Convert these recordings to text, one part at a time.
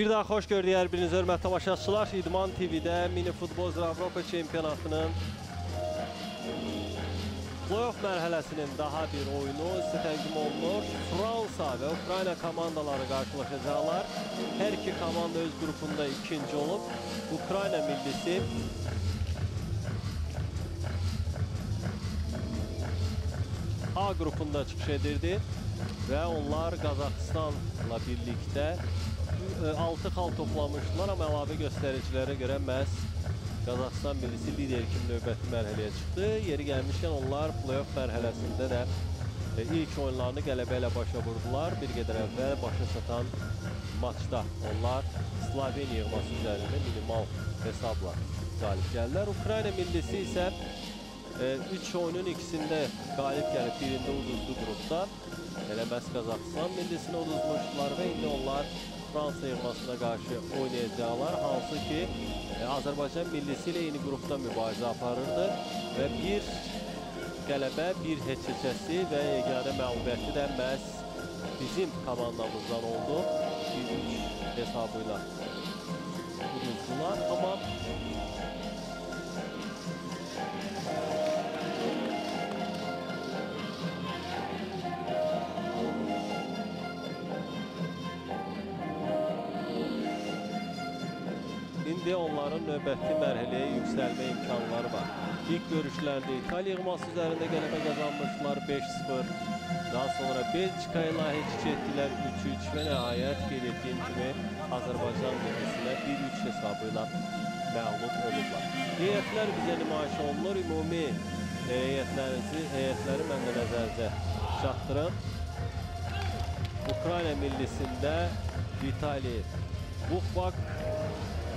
Bir daha xoş gördük hər biriniz hörmətli tamaşaçılar. İdman TV-də mini futbol üzrə Avropa çempionatının playoff mərhələsinin daha bir oyunu sizə təqdim olunur. Fransa və Ukrayna komandaları qarşılaşacaqlar. Hər iki komanda öz qrupunda ikinci olub. Ukrayna millisi A qrupunda çıxış edirdi və onlar Qazaxıstanla birlikdə 6 xal toplamışdılar, amma əlavə göstəricilərə görə məhz Qazaxıstan millisi lider kimi növbəti mərhələyə çıxdı. Yeri gəlmişkən onlar playoff mərhələsində də e, ilk oyunlarını qələbə ilə başa vurdular. Bir qədər əvvəl başa çatan maçda onlar Sloveniya yığması üzərində minimal hesabla qalib gəldilər. Ukrayna millisi isə 3 oyunun ikisində qalib gəlib birində uduzdu qrupda. Elə məhz Qazaxıstan millisini uduzmuşdular və indi onlar Fransa yığmasına qarşı oynayacaqlar. Hansı ki e, Azərbaycan millisi ilə eyni qrupda mübarizə aparırdı və bir qələbə, bir heç heçəsi və yeganə məğlubiyyəti də məhz bizim komandamızdan oldu. 1-3 hesabı ilə uduzdular. Amma İndi onların növbəti mərhələyə yüksəlmə imkanları var. İlk görüşlərdə İtaliya yığması üzərində qələbə qazanmışlar 5-0. Daha sonra Belçika ilə heç etdilər 3-3 və nəhayət qeyd etdiyim kimi Azərbaycan millisinə 1-3 hesabı ilə məğlub olublar. Heyətlər bizə nümayiş olunur. Ümumi heyətlərinizi, heyətləri mən də nəzərinizə çatdırım. Ukrayna millisində Vitali Buxbak,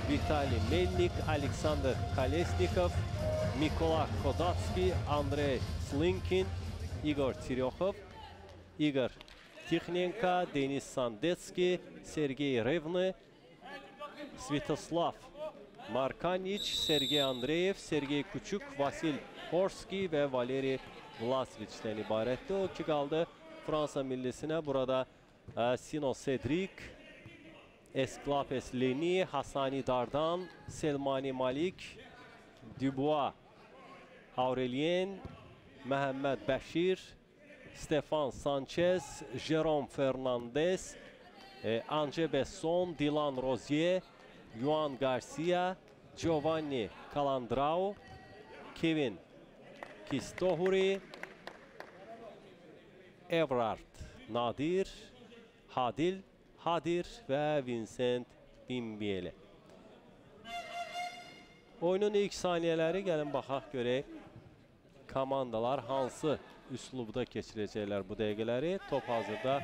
Виталий Мельник, Александр Колесников, Микола Кодацкий, Андрей Слинкин, Игорь Терехов, Игорь Тихненко, Денис Сандецкий, Сергей Ревны, Святослав Марканич, Сергей Андреев, Сергей Küçük, Vasil Horski və Valeri Vlasviçdən ibarətdir. O ki qaldı Fransa millisinə. Burada ə, Sino Cedric, Esklapes Leni, Hasani Dardan, Selmani Malik, Dubois Aurelien, Məhəmməd Bəşir, Stefan Sanchez, Jerome Fernandez, e, Ance Besson, Dilan Rozier, Juan Garcia, Giovanni Calandrao, Kevin Kistohuri, Evrard Nadir, Hadil Hadir və Vincent Bimbieli. Oyunun ilk saniyələri gəlin baxaq görək komandalar hansı üslubda keçirəcəklər bu dəqiqələri. Top hazırda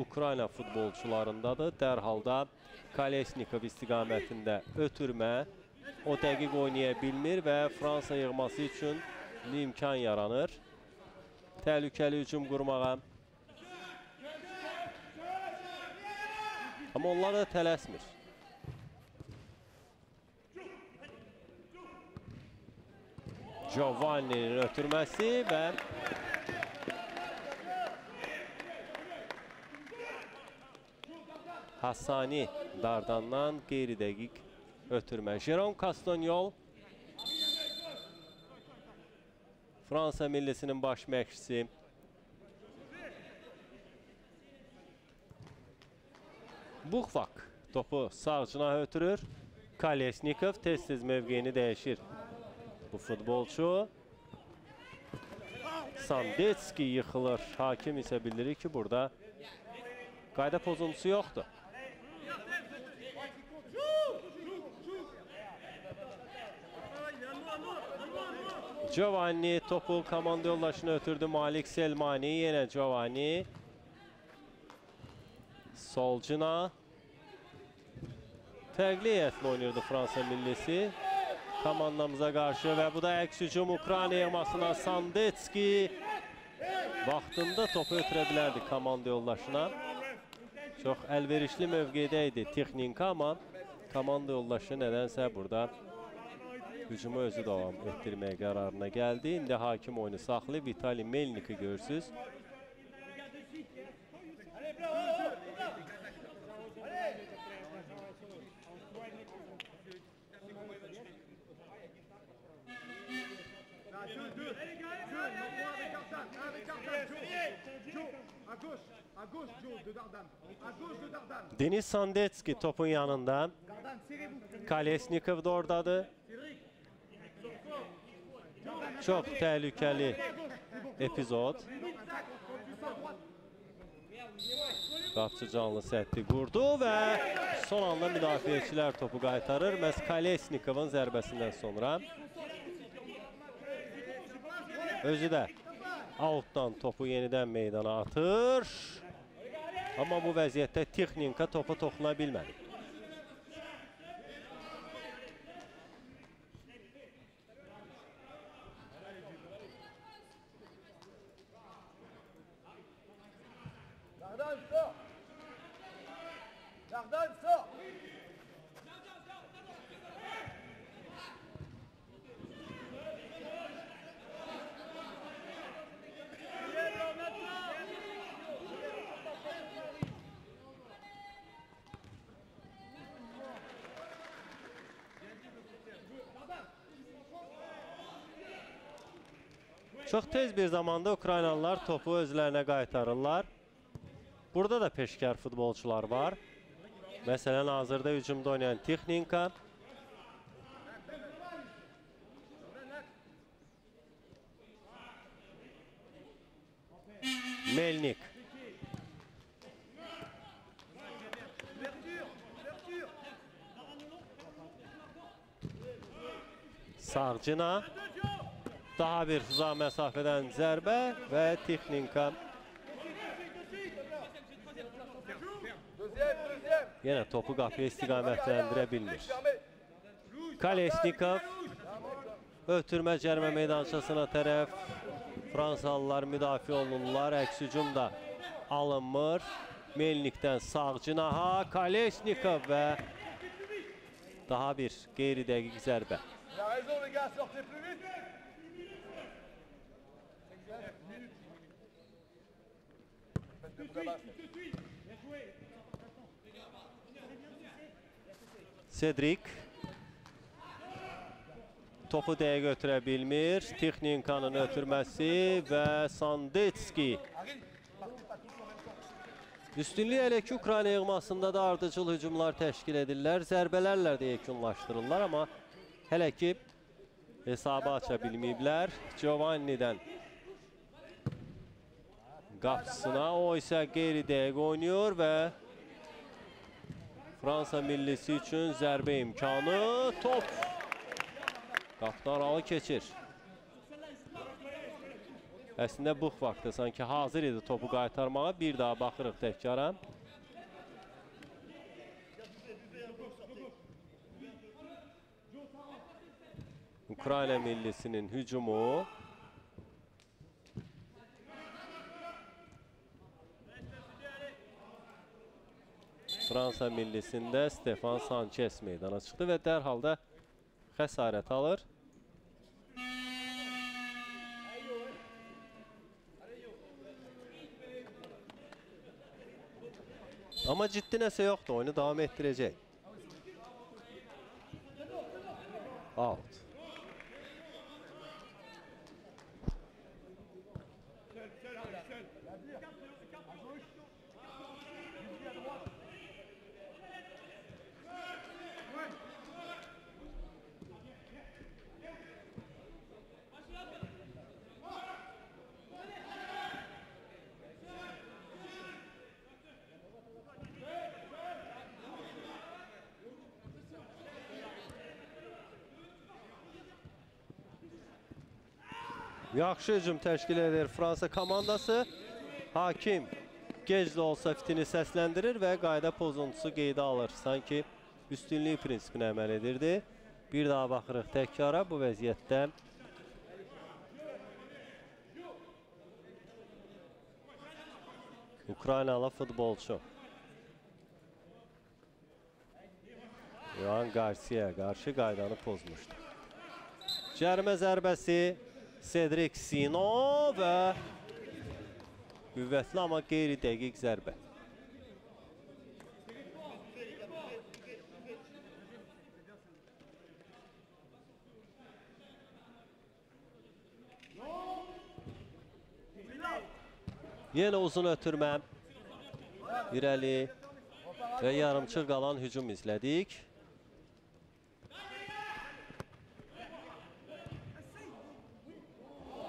Ukrayna futbolçularındadır. Dərhalda Kalesnikov istiqamətində ötürmə o dəqiq oynaya bilmir və Fransa yığması üçün imkan yaranır. Təhlükəli hücum qurmağa Amma onlar da tələsmir. Giovanni'nin ötürməsi və Hassani Dardandan qeyri-dəqiq ötürmə. Jeron Castonyol Fransa millisinin baş məşqçisi Buxvak topu sağcına ötürür. Kalesnikov tez-tez mövqeyini dəyişir. Bu futbolçu Sandetski yıxılır. Hakim isə bildirir ki, burada qayda pozuntusu yoxdur. Giovanni topu komanda yoldaşına ötürdü. Malik Selmani yine Giovanni. Solcuna. Fərqli heyətlə oynayırdı Fransa millisi. Komandamıza qarşı və bu da əks hücum Ukrayna yığmasına Sandetski vaxtında topu ötürə bilərdi komanda yoldaşına. Çox əlverişli mövqedə idi texnika, amma komanda yoldaşı nədənsə burada hücumu özü davam etdirməyə qərarına gəldi. İndi hakim oyunu saxlayıb Vitali Melnik'i görürsüz. Denis Sandetski topun yanında. Kalesnikov da oradadır. Çok tehlikeli epizod. Qapçı canlı sətti qurdu və son anda müdafiəçilər topu qaytarır. Məhz Kalesnikovun zərbəsindən sonra özü də outdan topu yenidən meydana atır. Amma bu vəziyyətdə Texninka topa toxuna bilmədi. Dardan, sort. Dardan, sort. Çox tez bir zamanda Ukraynalılar topu özlərinə qaytarırlar. Burada da peşkar futbolçular var. Məsələn, hazırda hücumda oynayan Texninka. Melnik. Ouverture, ouverture. Daha bir uzaq məsafədən zərbə və deuxième. yenə topu qapıya istiqamətləndirə bilmir. Kalesnikov ötürmə cərmə meydançasına tərəf Fransalılar müdafiə olunurlar. Əks hücum da alınmır. Melnikdən sağ cinaha Kalesnikov və daha bir qeyri-dəqiq zərbə. De basse. Cedric topu dəyə götürə bilmir. Texninkanın ötürməsi və Sandetski. Üstünlük elə ki, Ukrayna yığmasında da ardıcıl hücumlar təşkil edirlər. Zərbələrlə də yekunlaşdırırlar, amma hələ ki hesabı aça bilməyiblər. Giovanni'dən qapısına, o isə qeyri-dəqiq oynayır və Fransa millisi üçün zərbə imkanı. Top qapıdan aralı keçir. Əslində bu vaxtda sanki hazır idi topu qaytarmağa. Bir daha baxırıq təkrar. Ukrayna millisinin hücumu. Fransa millisində Stefan Sanchez meydana çıxdı və dərhal da xəsarət alır. Amma ciddi nəsə yoxdur. Oyunu davam etdirəcək. Out. Yaxşı hücum təşkil edir Fransa komandası. Hakim gec də olsa fitini səsləndirir və qayda pozuntusu qeydə alır. Sanki üstünlük prinsipinə əməl edirdi. Bir daha baxırıq təkrara bu vəziyyətdə. Ukraynalı futbolçu. Yohan Garcia qarşı qaydanı pozmuşdu. Cərimə zərbəsi Cedric Sino və qüvvətli amma qeyri-dəqiq zərbə. Yenə uzun ötürmə. İrəli və yarımçıq qalan hücum izlədik.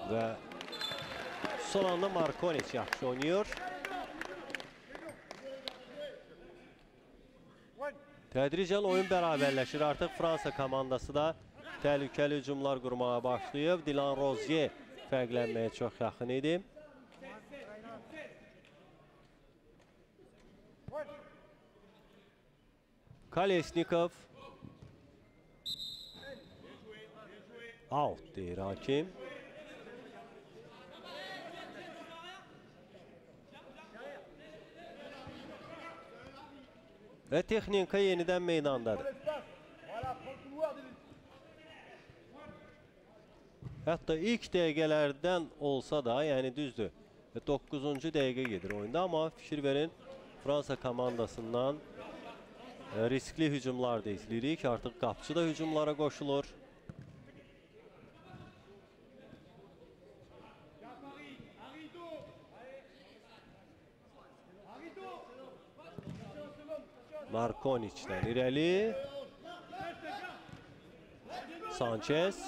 Və son anda Markonic yaxşı oynayır. Tədricən oyun bərabərləşir. Artıq Fransa komandası da təhlükəli hücumlar qurmağa başlayıb. Dilan Rozier fərqlənməyə çox yaxın idi. Kalesnikov. Out deyir hakim. Və texnika yenidən meydandadır. Hətta ilk dəqiqələrdən olsa da, yəni düzdür. 9-cu dəqiqə gedir oyunda, amma fikir verin Fransa komandasından e, riskli hücumlar da izləyirik. Artıq qapçı da hücumlara qoşulur. Markonic'dən irəli. Sanchez.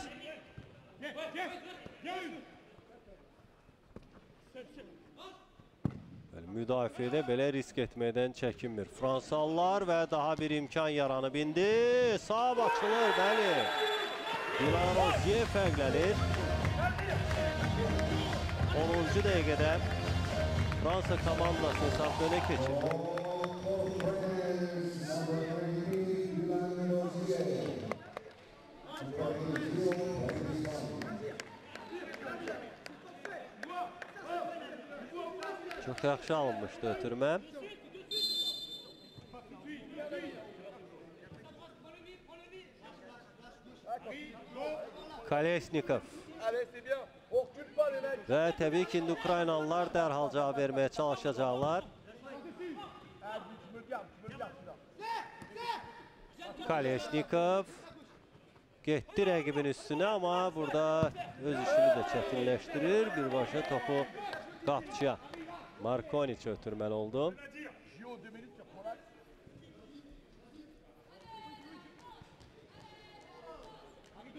Bəli, müdafiədə belə risk etməkdən çəkinmir. Fransalılar və daha bir imkan yaranıb indi. Sağ açılır, bəli. Dilan Rozier fərqlənir. 10-cu dəqiqədə Fransa komandası hesabda öne keçir. Yaxşı alınmışdı ötürmə. Kalesnikov. Və təbii ki, Ukraynalılar dərhal cavab verməyə çalışacaqlar. Kalesnikov getdi rəqibin üstünə, amma burada öz işini də çətinləşdirir. Birbaşa topu qapçıya Markonic ötürməli oldu.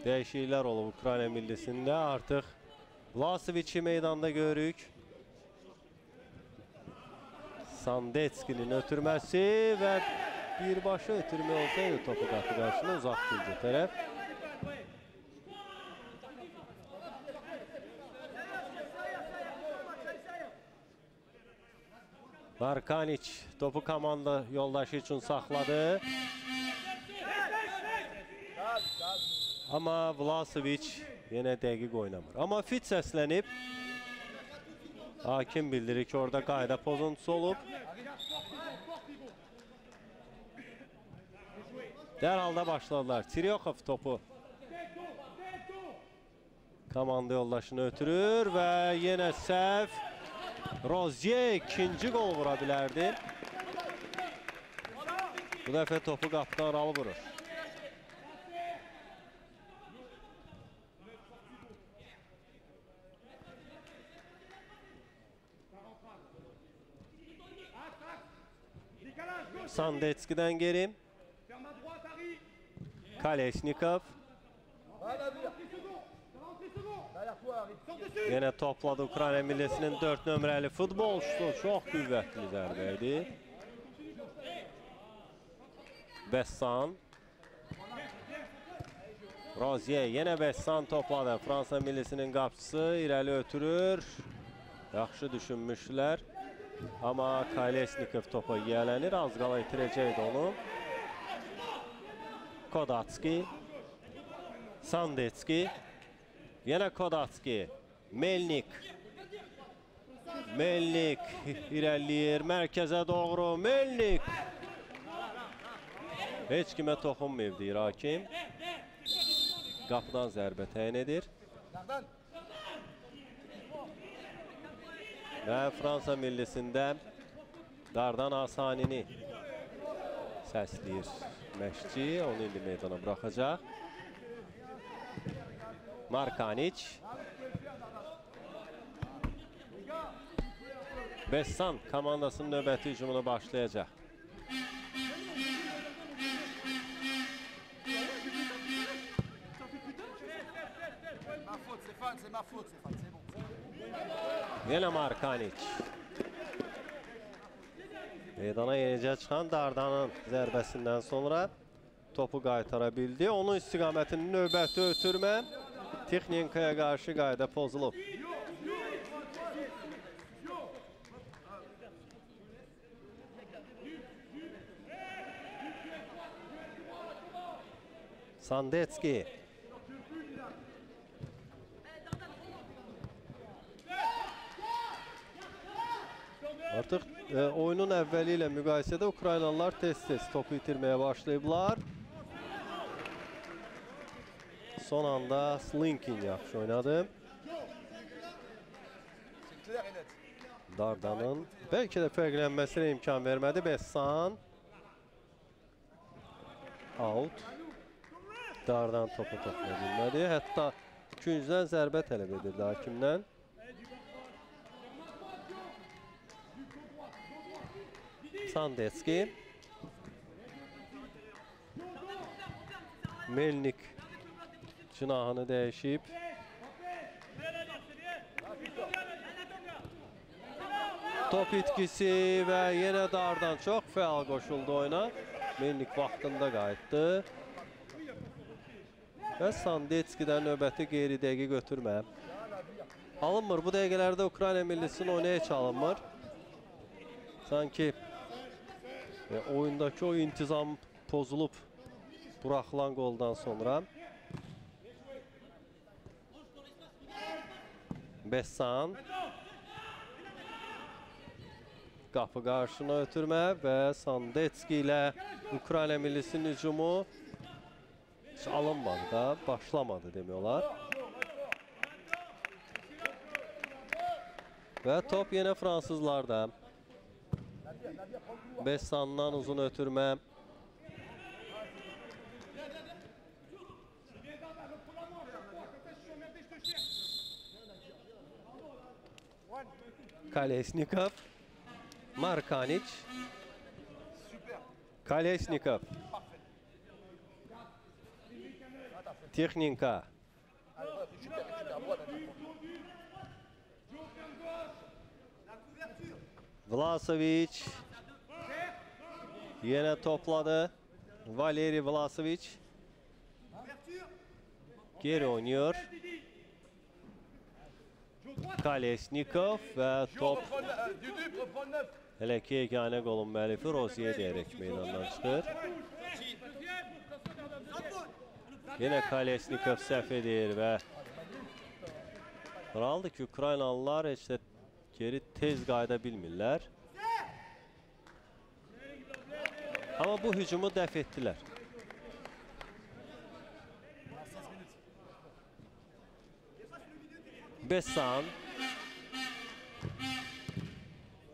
Dəyişikliklər olub Ukrayna millisində. Artıq Vlasevici meydanda görürük. Sandetskinin ötürməsi və birbaşa ötürmə olsaydı topu qatı qarşına uzaq gücü tərəf. Markanic topu komanda yoldaşı üçün saxladı. Amma Vlasovic yenə dəqiq oynamır. Amma fit səslənib. Hakim bildirir ki, orada qayda pozuntusu olub. Dərhalda başladılar. Tiryokov topu komanda yoldaşını ötürür və yenə səhv. Rozier ikinci qol vura bilərdi. Bu dəfə topu qapıdan aralı vurur. Sandetski'den geri. Kalesnikov. Yenə topladı Ukrayna millisinin 4 nömrəli futbolçusu. Çox qüvvətli zərbə idi. Bessan. Rozier yenə Bessan topladı. Fransa millisinin qapçısı irəli ötürür. Yaxşı düşünmüşlər. Amma Kalesnikov topa yiyələnir. Az qala itirəcəkdi onu. Kodatski. Sandetski. Yenə Kodatski. Melnik. Melnik irəliləyir. Mərkəzə doğru. Melnik. Heç kimə toxunmayıb deyir hakim. Qapıdan zərbə təyin edir. Və Fransa millisində Dardan Asanini səsləyir məşqçi. Onu indi meydana buraxacaq. Markanic. Bessan komandasının növbəti hücumunu başlayacaq. Yenə Markanic. Meydana yenicə çıxan Dardanın zərbəsindən sonra topu qaytara bildi. Onun istiqamətinin növbəti ötürmə Texnikaya qarşı qayda pozulub. Sandetski. Artıq e, oyunun əvvəli ilə Ukraynalılar tez-tez topu itirməyə başlayıblar. Son anda Slinkin yaxşı oynadı. Dardanın bəlkə də fərqlənməsinə imkan vermədi Bessan. Out. Dardan topu toxuna bilmədi. Hətta küncdən zərbə tələb edirdi hakimdən. Sandetski. Melnik cinahını dəyişib. Top itkisi və yenə Dardan çox fəal qoşuldu oyuna. Melnik vaxtında qayıtdı. Və Sandetskidən növbəti qeyri-dəqiqi götürmə. Alınmır. Bu dəqiqələrdə Ukrayna millisinin oyuna heç alınmır. Sanki e, oyundakı o intizam pozulub buraxılan qoldan sonra. Bessan. Qapı qarşına ötürmə və Sandetski ilə Ukrayna millisinin hücumu heç alınmadı da, başlamadı demək olar. Və top yenə fransızlarda. Bessandan uzun ötürmə. Kalesnikov. Markanic. Kalesnikov. Attaque. Vlasovic. Yine topladı. Valeri Vlasovic. Geri oynuyor. Kalesnikov və top Hələ ki, yeganə qolun müəllifi Roziyə deyərək meydandan çıxır. Yenə Kalesnikov səhv edir və Quraldı ki, Ukraynalılar heç də geri tez qayda bilmirlər. Amma bu hücumu dəf etdilər. Besan. Besan.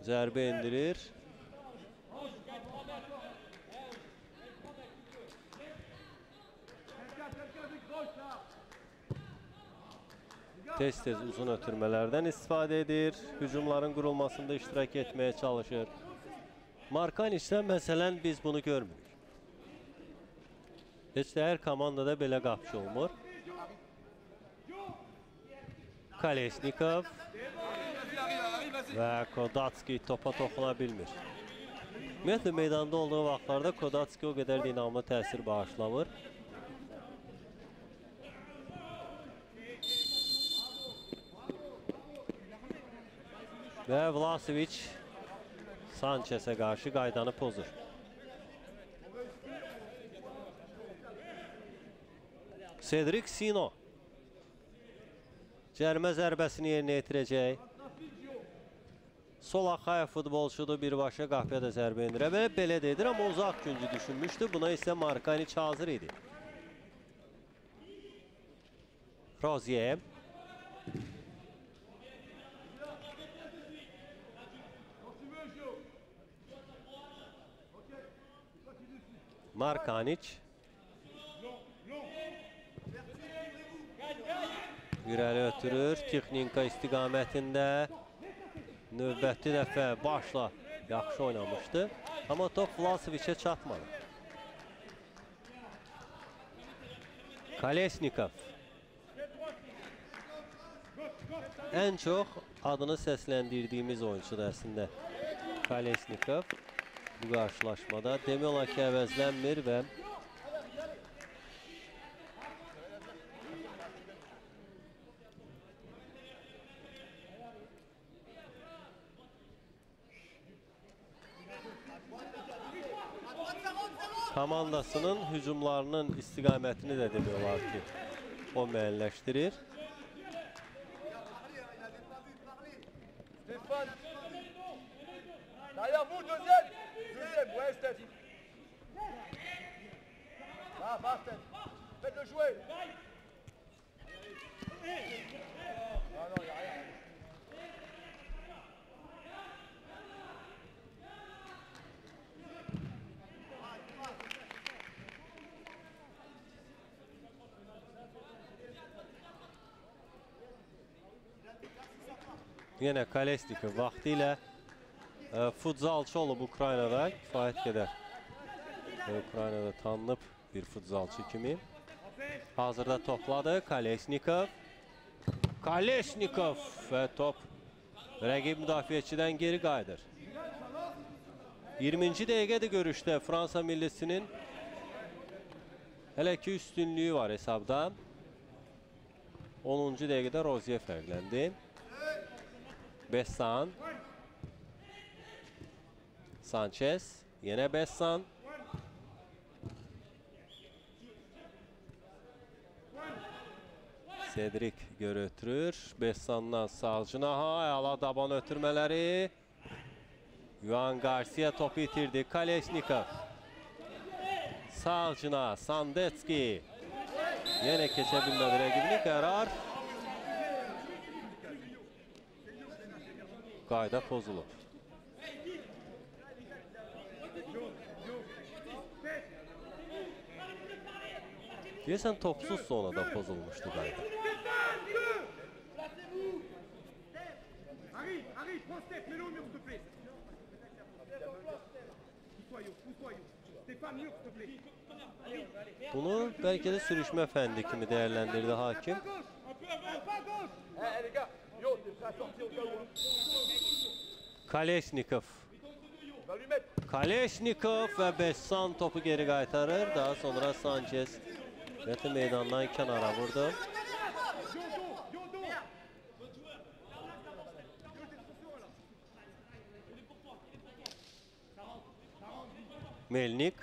Bessan zərbə endirir. Tez-tez uzun ötürmələrdən istifadə edir. Hücumların qurulmasında iştirak etməyə çalışır. Markanicdən məsələn biz bunu görmürük. Heç də hər komandada belə qapçı olmur. Kalesnikov və Kodatski topa toxuna bilmir. Ümumiyyətlə meydanda olduğu vaxtlarda Kodatski o qədər dinamlı təsir bağışlamır. Və Vlasovic Sanchez'e qarşı qaydanı pozur. Cedric Sino cərimə zərbəsini yerinə yetirəcək. Sol Axayev futbolçudur, birbaşa qapıya da zərbə endirə bilər. Belə də edir, amma uzaq güncü düşünmüşdü. Buna isə Markanic hazır idi. Rozier. Markanic. İrəli ötürür. Texnika istiqamətində. Növbəti dəfə başla yaxşı oynamışdı. Amma top Vlasoviçə çatmadı. Kalesnikov. Ən çox adını səsləndirdiyimiz oyunçudur əslində. Kalesnikov bu qarşılaşmada demək olar ki, əvəzlənmir və komandasının hücumlarının istiqamətini də demək olar ki, o. Stéphane. Derrière vous. Faites-le jouer. Ah non, y a rien. Yenə Kalesnikov vaxtı ilə e, futzalçı olub Ukraynada kifayət qədər. E, Ukraynada tanınıb bir futzalçı kimi. Hazırda topladı Kalesnikov. Kalesnikov və top rəqib müdafiəçidən geri qayıdır. 20-ci dəqiqədir görüşdə Fransa millisinin hələ ki üstünlüyü var hesabda. 10-cu dəqiqədə Rozier fərqləndi. Bessan. Sanchez. Yine Bessan. Cedric görütürür. Bessan'dan Salcına. Hala daban ötürmeleri. Yuan Garcia topu itirdi. Kalesnikov. Salcına. Sandetski. Yine keçebilmedi rəqibini. Qərar. Yo, pousse-toi, Yo. Stéphane, mur, s'il te plaît. Bunu bəlkə də sürüşmə fəndi kimi dəyərləndirdi hakim. Mettre. Kalesnikov və Bessan topu geri qaytarır. Daha sonra Sanchez Qəti meydandan kənara vurdu. Melnik.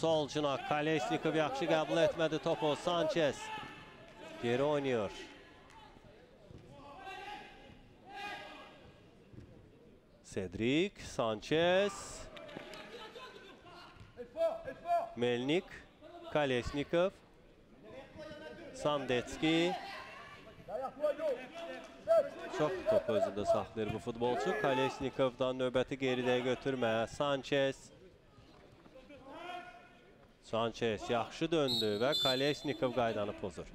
Sol cına Kalesnikov yaxşı qəbul etmədi topu. Sanchez geri oynuyor. Cedric, Sanchez. Melnik, Kalesnikov, Sandetski. Çox top özündə saxlayır bu futbolçu. Kalesnikovdan növbəti geridə götürmə. Sanchez. Sanchez yaxşı döndü və Kalesnikov qaydanı pozur.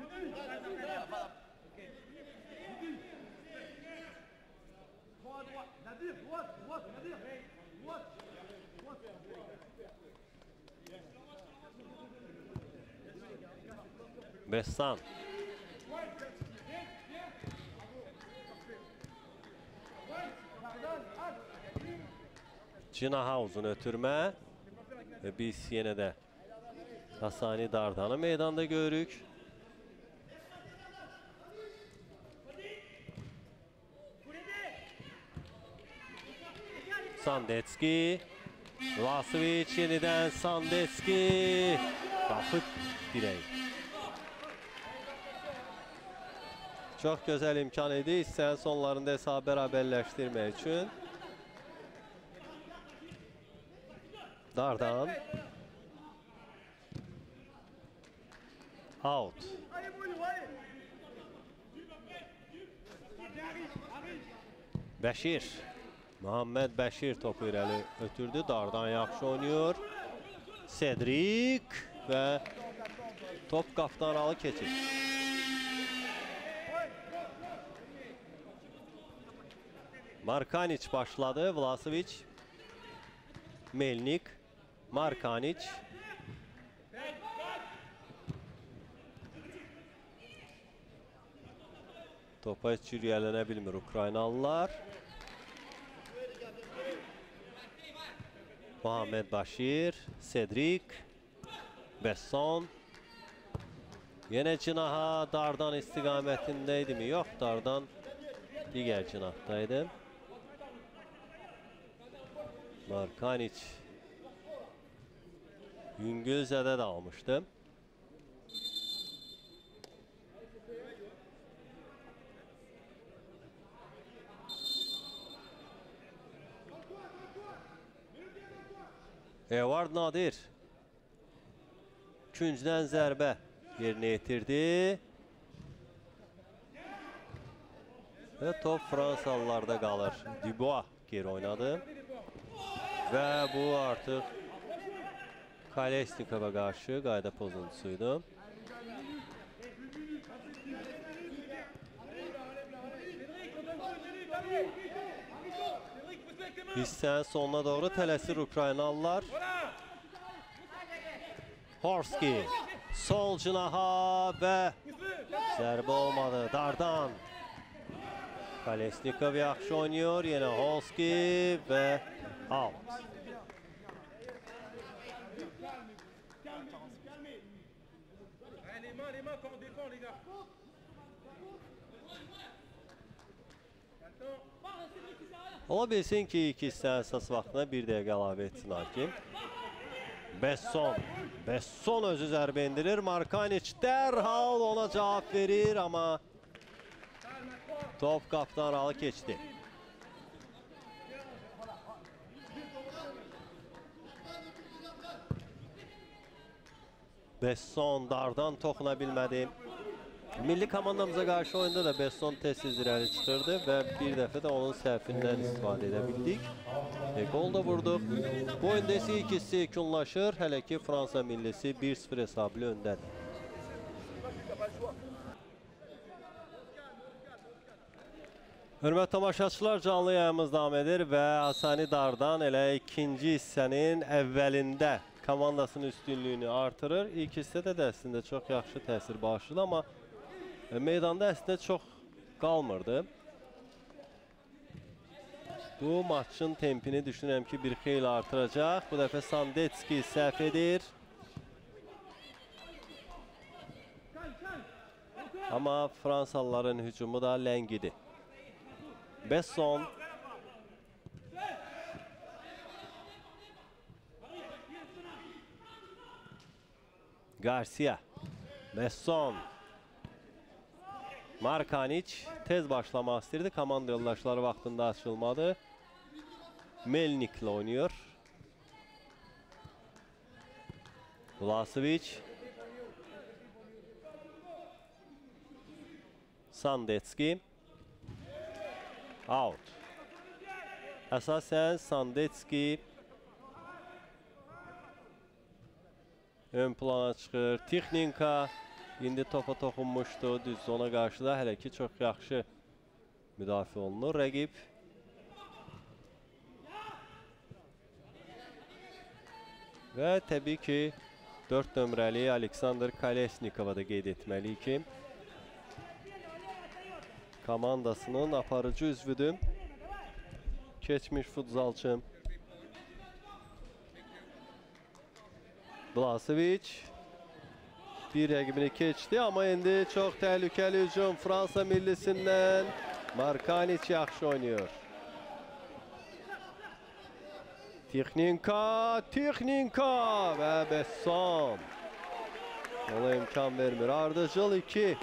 Bessan. Cinaha uzun ötürmə və biz yenə də Hasani Dardanı meydanda görürük. Sandetski. Vlasovic yeniden Sandetski. Qapı dirək. Çox gözəl imkan idi hissənin sonlarında hesabı bərabərləşdirmək üçün. Dardan. Out. Bəşir. Muhammed Bəşir topu irəli ötürdü. Dardan yaxşı oynayır. Cedric və top qapdan aralı keçir. Markanic başladı. Vlasovic. Melnik. Markanic. Topa hiç yürüyələnə bilmir Ukraynalılar. Muhammed Başir, Cedric, Besson. Yine cinaha Dardan istikametindeydi mi? Yok Dardan diğer cinahtaydı. Markanic Yüngülze'de de almıştı. Evard Nadir. Küncden zərbə yerinə yetirdi. Və top Fransalılarda qalır. Dubois geri oynadı. Və bu artıq Kalesnikova qarşı qayda pozuntusuydu. Hissənin sonuna doğru tələsir Ukraynalılar. Horski sol cinaha və zərbə olmadı. Dardan. Kalesnikov yaxşı oynuyor. Yenə Horski və out. Les mains. Ola bilsin ki, iki hissənin əsas vaxtına bir dəqiqə əlavə etsin hakim. Besson. Besson özü zərbə endirir. Markanic dərhal ona cavab verir, amma top qapdan aralı keçdi. Besson dardan toxuna bilmədi. Milli komandamıza qarşı oyunda da Besson tez-tez irəli çıxırdı və bir dəfə də onun səhvindən istifadə edə bildik. E, gol da vurduq. Bu oyunda isə ikisi yekunlaşır. Hələ ki Fransa millisi 1-0 hesablı öndədir. Hörmət tamaşaçılar, canlı yayımız davam edir və Asani Dardan elə ikinci hissənin əvvəlində komandasının üstünlüyünü artırır. İlk hissədə də əslində çox yaxşı təsir bağışladı, amma e, meydanda əslində çox qalmırdı. Bu maçın tempini düşünürəm ki, bir xeyli artıracaq. Bu dəfə Sandetski səhv edir. Amma Fransalıların hücumu da ləngidir. Besson Garcia Besson Markanic tez başlamaq istirdi. Komanda yoldaşları vaxtında açılmadı. Melnik'le oynuyor. Vlasovic Sandetski out. Əsasən Sandetski ön plana çıxır. Texnika indi topa toxunmuşdu. Düz zona qarşı da hələ ki çox yaxşı müdafiə olunur rəqib. Və təbii ki 4 nömrəli Aleksandr Kalesnikova da qeyd etməliyik ki, komandasının aparıcı üzvüdür. Keçmiş futzalçı. Blasevic bir rəqibini keçdi, amma indi çox təhlükəli hücum Fransa millisindən. Markanic yaxşı oynayır. Texninka, Texninka və Besson. Ona imkan vermir. Ardıcıl 2.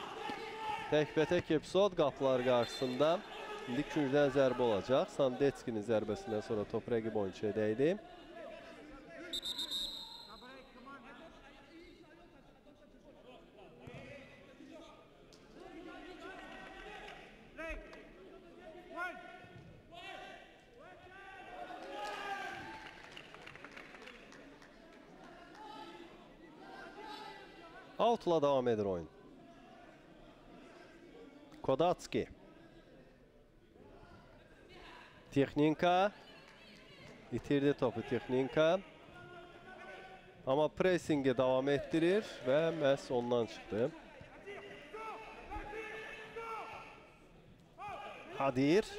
Təkbətək epizod qapılar qarşısında. İndi küncdən zərbə olacaq. Sandetskinin zərbəsindən sonra top rəqib oyunçuya dəydi. Outla devam eder oyun. Kodatski. Texninka itirdi topu Texninka. Amma pressingi davam etdirir və məhz ondan çıxdı. Hadir.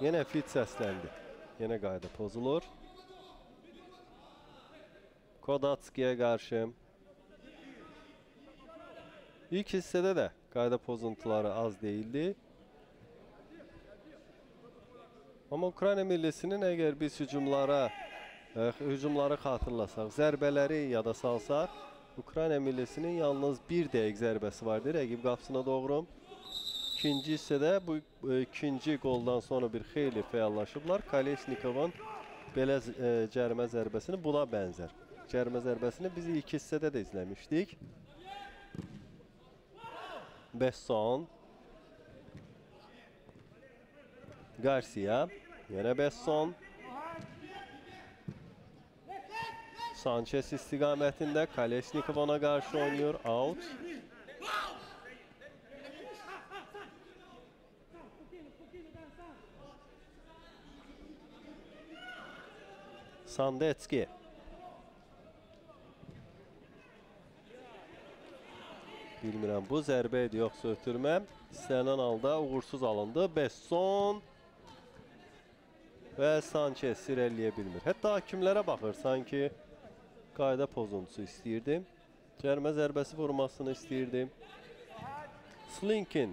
Yenə fit səsləndi. Yenə qayda pozulur. Kodatski'ye karşı. İlk hissede de kayda pozuntuları az değildi. Ama Ukrayna millisinin eğer biz hücumlara e, hücumları hatırlasak, zərbələri yada salsaq, Ukrayna millisinin yalnız bir dəqiq zərbəsi vardı rəqib qapısına doğru. İkinci hissədə bu e, ikinci qoldan sonra bir xeyli fəallaşıblar. Kalesnikovun belə z- e, cərimə zərbəsini buna bənzər. Cərimə zərbəsini biz ilk hissədə də izləmişdik. Besson. Garcia. Yenə Besson. Sanchez istiqamətində Kalesnikov ona qarşı oynuyor. Out. Sandetski. Bilmirəm bu zərbə idi yoxsa ötürmə. İstənilən halda uğursuz alındı. Besson və Sanchez irəliləyə bilmir. Hətta hakimlərə baxır sanki qayda pozuntusu istəyirdi. Cərimə zərbəsi vurmasını istəyirdi. Slinkin,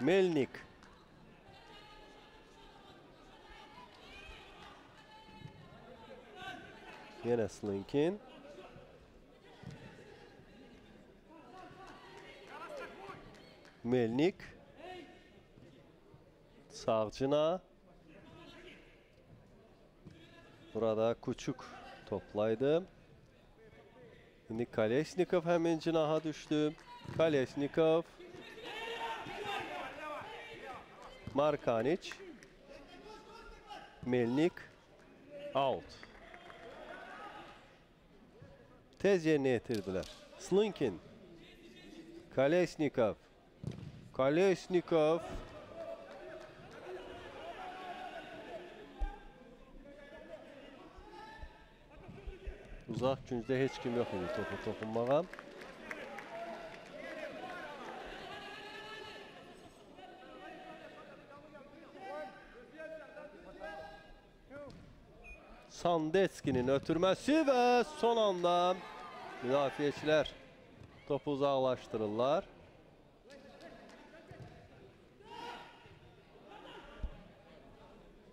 Melnik. Yenə Slinkin. Melnik. Savcına. Burada Kuçuk toplaydı. Şimdi Kalesnikov hemen cinaha düştü. Kalesnikov. Markanic. Melnik. Out. Tez yerine getirdiler. Slinkin. Kalesnikov. Kalesnikov. Uzaq küncdə heç kim yox idi topu toxunmağa. Sandetski'nin ötürməsi və son anda müdafiəçilər topu uzaqlaşdırırlar.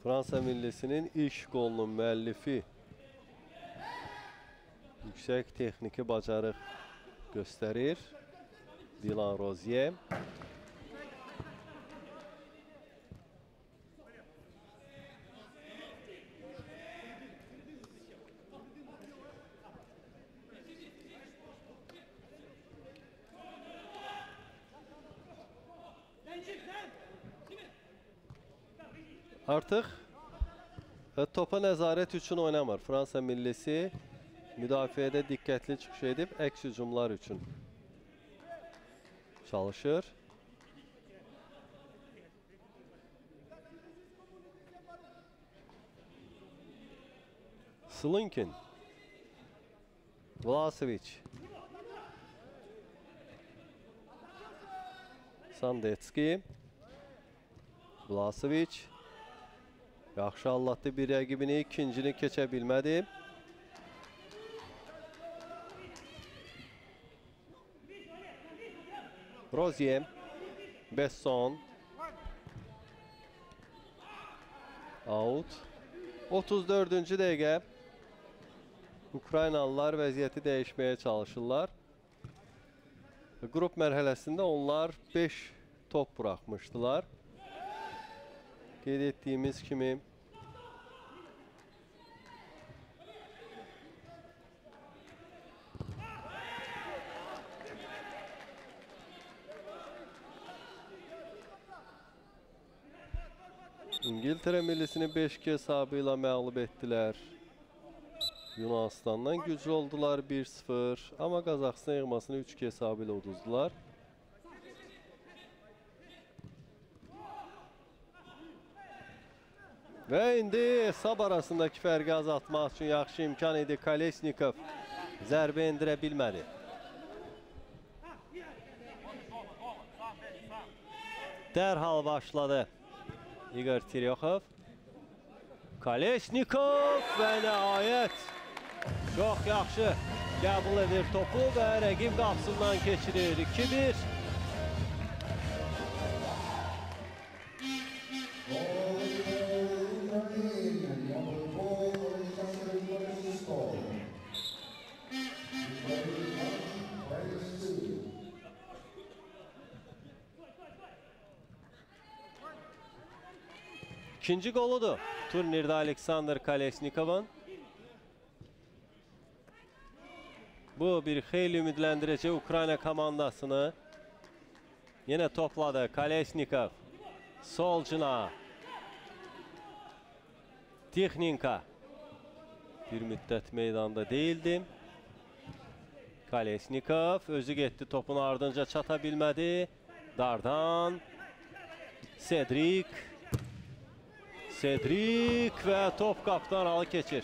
Fransa millisinin ilk qolunun müəllifi yüksək texniki bacarıq göstərir. Dilan Rozier. Artıq topa nəzarət üçün oynamır. Fransa millisi müdafiədə diqqətli çıxış edib əks hücumlar üçün çalışır. Slinkin. Vlasevic. Sandetski. Vlasevic. Yaxşı anlattı bir rəqibini, ikincini keçə bilmədi. Rozier, Besson, out. 34-cü dəqiqə Ukraynalılar vəziyyəti dəyişməyə çalışırlar. Qrup mərhələsində onlar 5 top buraxmışdılar. Qeyd etdiyimiz kimi İngiltərə millisini 5-2 hesabı ilə məğlub etdilər. Yunanistandan güclü oldular 1-0, amma Qazaxıstan yığmasını 3-2 hesabı ilə uduzdular. Və indi hesab arasındakı fərqi azaltmaq üçün yaxşı imkan idi. Kolesnikov zərbə endirə bilmədi. Dərhal başladı. Igor Teryoxov. Kolesnikov və nəhayət çox yaxşı qəbul edir topu və rəqib qapısından keçirir. 2-1. İkinci goludur turnirde Aleksandr Kalesnikov'un. Bu bir xeyli ümidlendirici Ukrayna komandasını. Yine topladı Kalesnikov. Solcuna. Texninka. Bir müddət meydanda değildi. Kalesnikov özü getdi topun ardınca çata bilmədi. Dardan. Cedric. Cedric ve top kaptan alı keçir.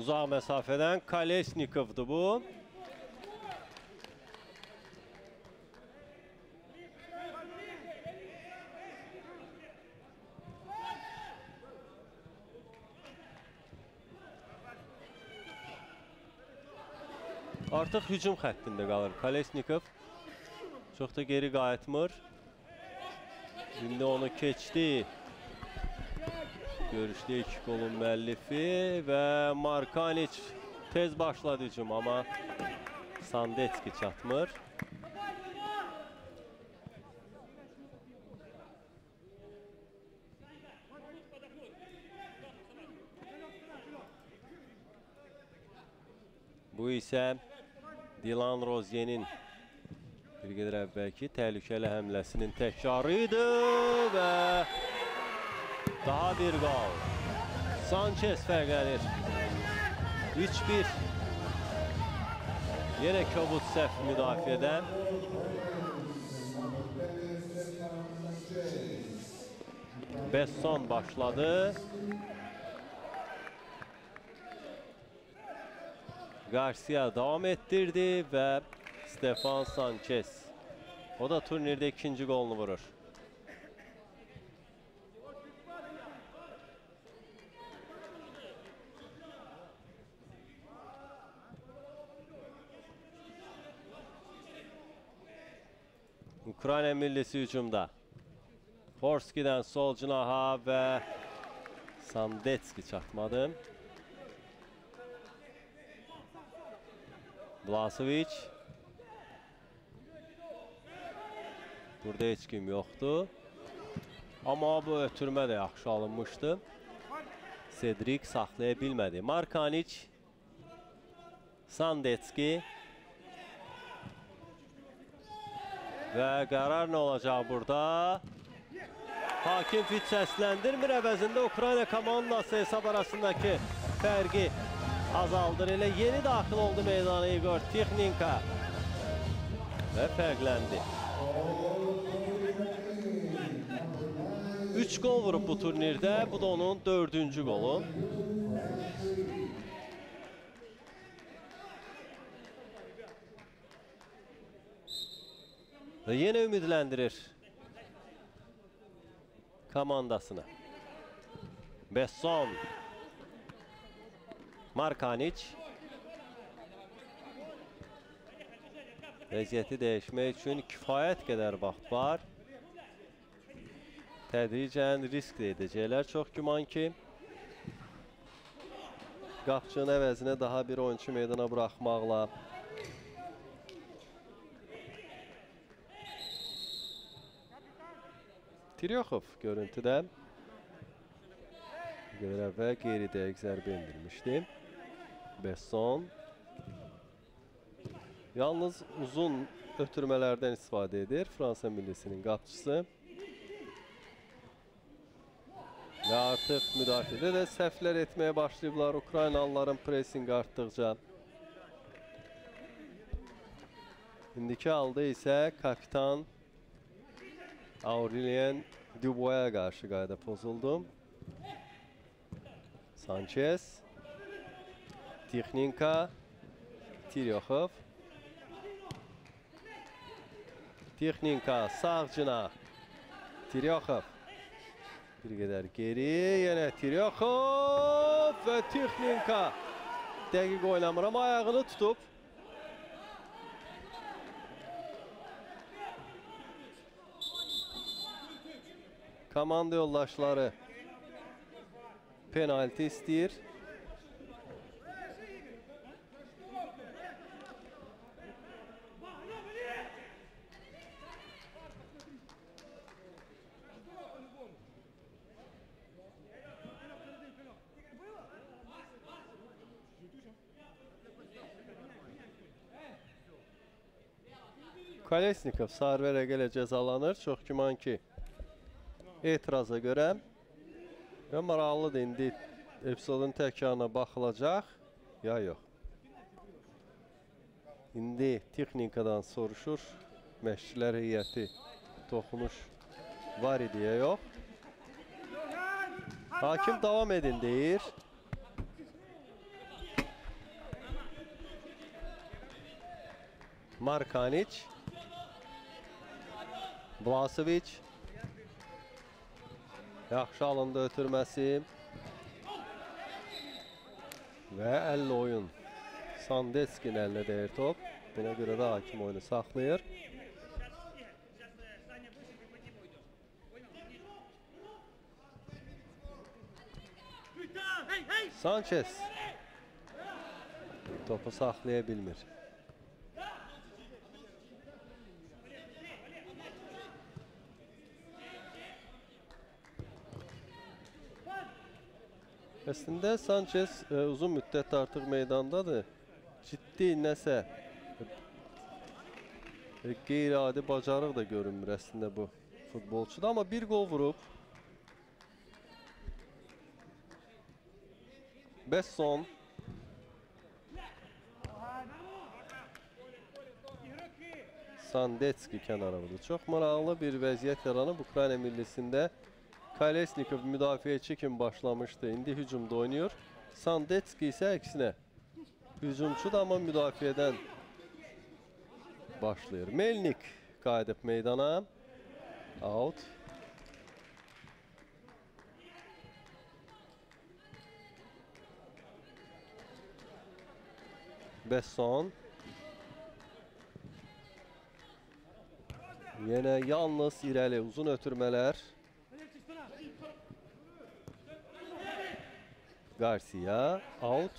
Uzaq məsafədən Kalesnikovdur bu. Artıq hücum xəttində qalır Kalesnikov. Çox da geri qayıtmır. İndi onu keçdi. Görüşdə iki golun müəllifi və Markanic tez başladı hücum amma Sandetski çatmır. Bu isə Dilan Rozyenin bir qədər əvvəlki təhlükəli həmləsinin təkrarı idi və daha bir gol. Sanchez fərqlənir. 3-1. Yenə kobud səhv. Besson başladı. Garcia davam ettirdi və Stefan Sanchez. O da turnirde ikinci golunu vurur. Ukrayna millisi hücumda. Forski'den sol cinaha ve Sandetski çatmadı. Blasovic. Burada heç kim yoxdur. Amma bu ötürmə də yaxşı alınmışdı. Cedric saxlaya bilmədi. Markanic. Sandetski. Və qərar nə olacaq burada? Hakim fit səsləndirmir əvəzində Ukrayna komandası hesab arasındakı fərqi azaldır. Elə yeni daxil oldu meydana Igor Texninka. Və fərqləndi. 3 gol vurub bu turnirdə. Bu da onun dördüncü golu. Və yenə ümidləndirir komandasını. Besson. Markanic. Vəziyyəti dəyişmək üçün kifayət qədər vaxt var. Tədricən risk də edəcəklər. Çox güman ki, qapçının əvəzinə daha bir oyunçu meydana buraxmaqla Tiryakov görüntüdə görə və qeyri-dəqiq zərbə endirmişdi. Besson Yalnız uzun ötürmələrdən istifadə edir Fransa millisinin qapçısı. Və artıq müdafiədə də səhvlər etməyə başlayıblar Ukraynalıların presinq artdıqca. İndiki halda isə kapitan Aurelien Dubois'a qarşı qayda pozuldu. Sanchez, Tixninka, Tiryakov. Tixninka sağcına. Tiryakov. Bir qədər geri, yenə Tiryakov və Tixninka. Dəqiq oynamır amma ayağını tutub. Komanda yoldaşları penalti istəyir. Kolesnikov Sarverə gələ cəzalanır. Çox güman ki, etiraza görə və maraqlıdır indi epizodun təkrarına baxılacaq ya yox. İndi texnikadan soruşur məşqçilər heyəti toxunuş var idi ya yox. Hakim davam edin deyir. Markanic Vlasovic Yaxşı alındı ötürməsi. Və 50 oyun. Sandetskin əlinə dəyir top. Buna görə də hakim oyunu saxlayır. Sanchez topu saxlaya bilmir. Əslində Sanchez e, uzun müddət artıq meydandadır. Ciddi nəsə e, qeyri-adi bacarıq da görünmür əslində bu futbolçuda amma bir qol vurub. Besson Sandetski kənara vurdu. Çox maraqlı bir vəziyyət yaranıb Ukrayna millisində. Kalesnikov müdafiəçi kimi başlamışdı. İndi hücumda oynayır. Sandetski isə əksinə hücumçudur amma müdafiədən başlayır. Melnik qayıdıb meydana. Out. Besson. Yenə yalnız irəli uzun ötürmələr. Garcia out.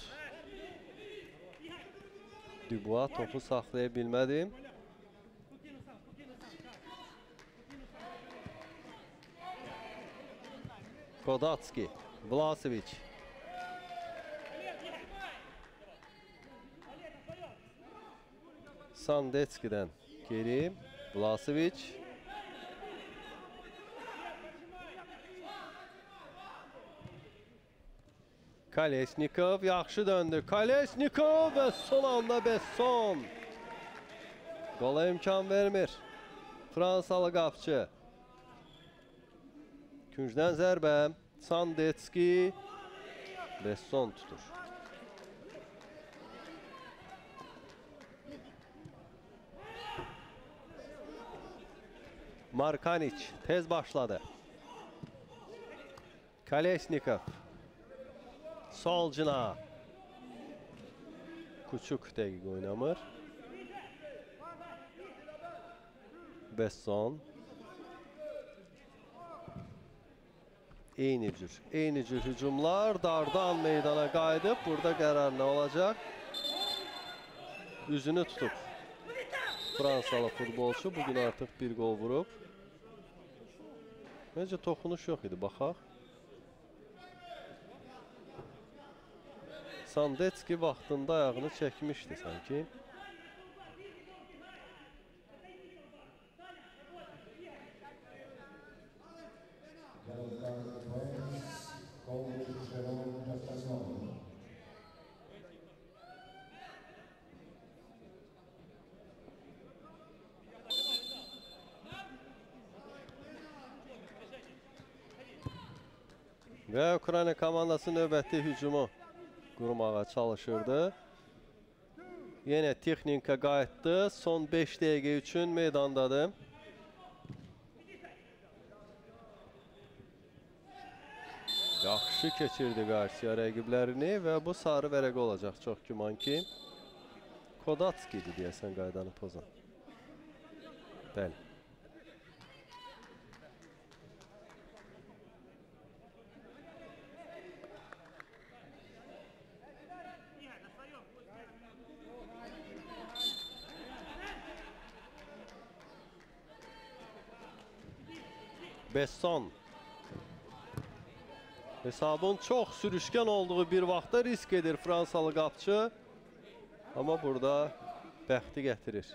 Dubois topu saxlaya bilmədi. Kodatski, Vlasevic. Sandetski'den geri Vlasevic. Kalesnikov yaxşı döndü. Kalesnikov və son anda Besson. Qola imkan vermir. Fransalı qapçı. Küncdən zərbə. Sandetski. Besson tutur. Markanic tez başladı. Kalesnikov. Solcuna. Kuçuk dəqiq oynamır. Besson. Eyni cür, eyni cür hücumlar dardan meydana qayıdıb. Burada qərar nə olacaq? Üzünü tutub. Fransalı futbolçu bugün artıq bir gol vurub. Məncə toxunuş yox idi, baxaq. Sandetski vaxtında ayağını çəkmişdi sanki. Və Ukrayna komandası növbəti hücumu qurmağa çalışırdı. Yenə texnika qayıtdı. Son 5 dəqiqə üçün meydandadır. Yaxşı keçirdi Garcia rəqiblərini və bu sarı vərəq olacaq çox güman ki. Kodatski idi deyəsən qaydanı pozan. Bəli. Besson. Hesabın çox sürüşkən olduğu bir vaxtda risk edir Fransalı qapçı. Amma burada bəxti gətirir.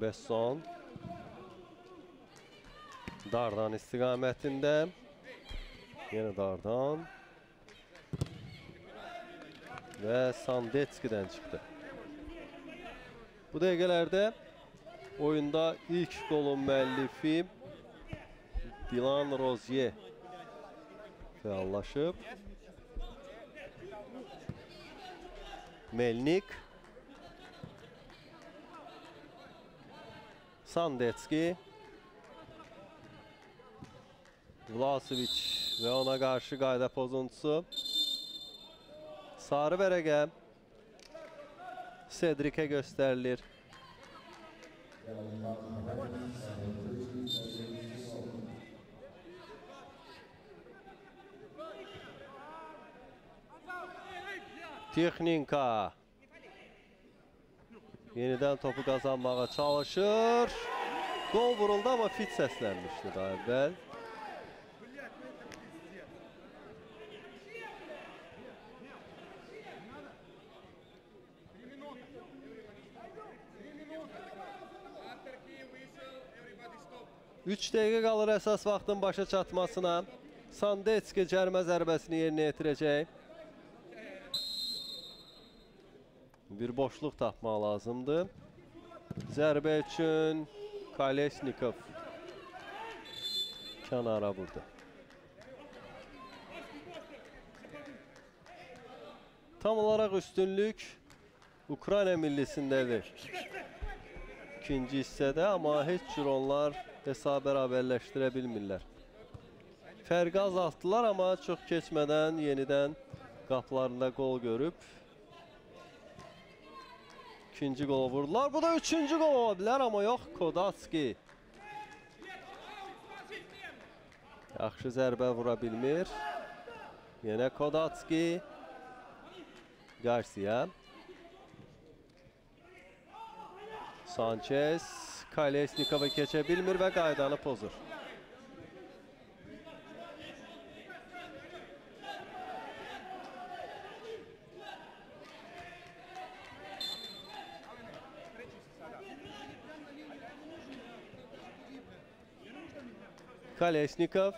Besson. Dardan istiqamətində. Yenə Dardan. Və Sandetski'dən çıxdı. Bu dəqiqələrdə oyunda ilk qolun müəllifi Dilan Rozier fəallaşıb. Melnik Sandetski Vlasovic və ona qarşı qayda pozuntusu Sarı vərəqə Cedric'e gösterilir. Texninka. Yenidən topu qazanmağa çalışır. Qol vuruldu, amma fit səslənmişdi daha əvvəl. 3 dəqiqə qalır əsas vaxtın başa çatmasına. Sandetski cərmə zərbəsini yerinə yetirəcək. Bir boşluq tapmaq lazımdır. Zərbə üçün Kalesnikov kənara vurdu. Tam olaraq üstünlük Ukrayna millisindədir. İkinci hissədə amma heç cür onlar hesab bərabərləşdirə bilmirlər. Fərqi azaltdılar, amma çox keçmədən yenidən qaplarında qol görüb ikinci qol vurdular. Bu da üçüncü qol ola bilər, amma yox Kodatski. Yaxşı zərbə vura bilmir. Yenə Kodatski. Garcia. Sanchez Kalesnikov'u keçə bilmir və pozur. Kalesnikov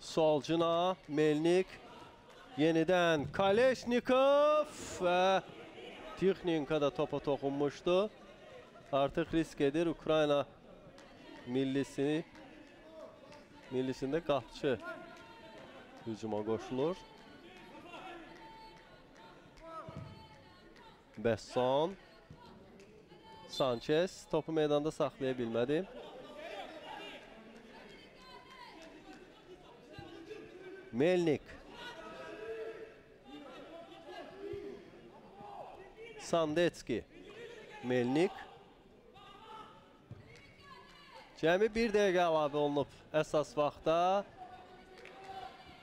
Solcuna Melnik Yeniden Kalesnikov və Texnika da topa toxunmuşdu. Artıq risk edir Ukrayna millisini millisində qapçı hücuma qoşulur. Besson Sanchez topu meydanda saxlaya bilmədi. Melnik Sandetski Melnik Cəmi bir dəqiqə əlavə olunub əsas vaxtda.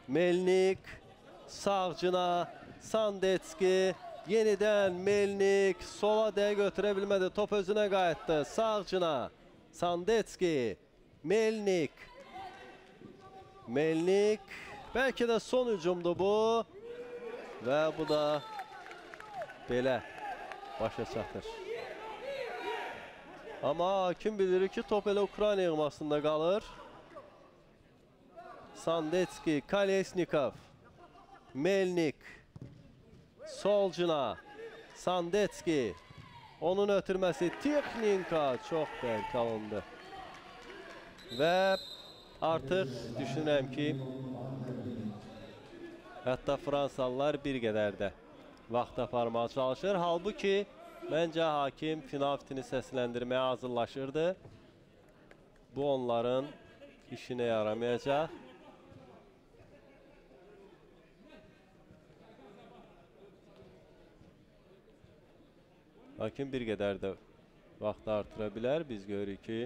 Melnik sağcına Sandetski yeniden Melnik sola dəyə götürə bilmədi. Top özünə qayıtdı. Sağcına Sandetski Melnik Melnik belki də son hücumdu bu və bu da belə başa çatır. Amma kim bilir ki top elə Ukrayna yığmasında qalır. Sandetski, Kalesnikov, Melnik, Solcuna, Sandetski. Onun ötürməsi Texninka çox bərk alındı. Və artıq düşünürəm ki, hətta Fransalılar bir qədər də vaxt aparmağa çalışır. Halbuki məncə hakim final fitini səsləndirməyə hazırlaşırdı. Bu onların işinə yaramayacaq. Hakim bir qədər də vaxtı artıra bilər. Biz görürük ki,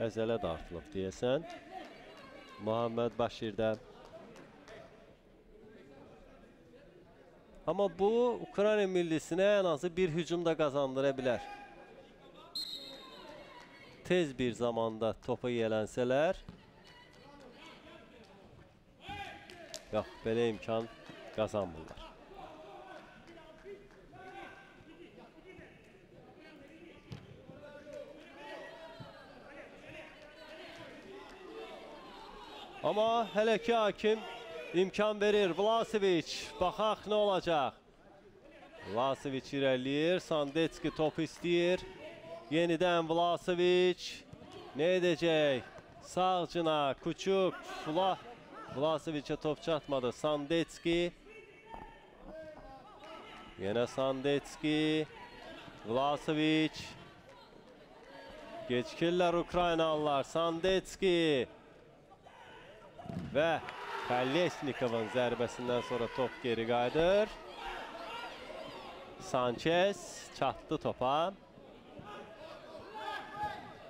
əzələ dartılıb deyəsən. Muhammed Başirdən. Amma bu Ukrayna millisinə ən azı bir hücum da qazandıra bilər. Tez bir zamanda topa yələnsələr, yox, belə imkan qazanmırlar. Amma hələ ki hakim imkan verir. Vlasevic, baxaq nə olacaq. Vlasevic irəliləyir. Sandetski top istəyir. Yenidən Vlasevic. Nə edəcək? Sağcına, Kuçuk, Vla Vlasevic'e top çatmadı. Sandetski. Yine Sandetski. Vlasevic. Geçkirler Ukraynalılar. Sandetski. Ve Kalesnikov'un zərbəsindən sonra top geri qayıdır. Sanchez çattı topa.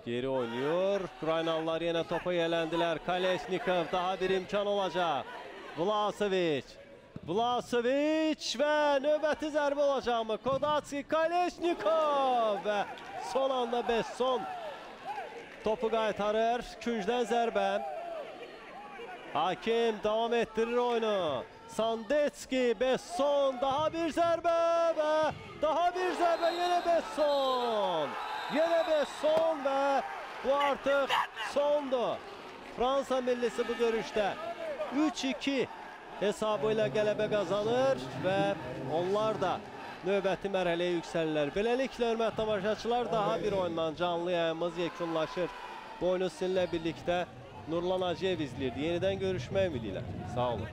Geri oynuyor. Ukraynalılar yine topa yeləndiler. Kalesnikov daha bir imkan olacak. Vlasevic. Vlasevic ve növbəti zərbə olacaq mı? Kodatski, Kalesnikov ve son anda Besson topu qaytarır. Küncdən zərbə. Hakim devam ettirir oyunu. Sandetski, Besson daha bir zərbə və daha bir zərbə yine Besson. Yine Besson və bu artıq sondu. Fransa millisi bu görüşdə 3-2 hesabı ilə qələbə qazanır və onlar da növbəti mərhələyə yüksəlirlər. Beləliklə, hörmətli tamaşaçılar, daha bir oyundan canlı yayımız yekunlaşır. Bu oyunu sizinlə birlikdə Nurlan Hacıyev izləyirdi. Yenidən görüşmək ümidiyle. Sağ olun.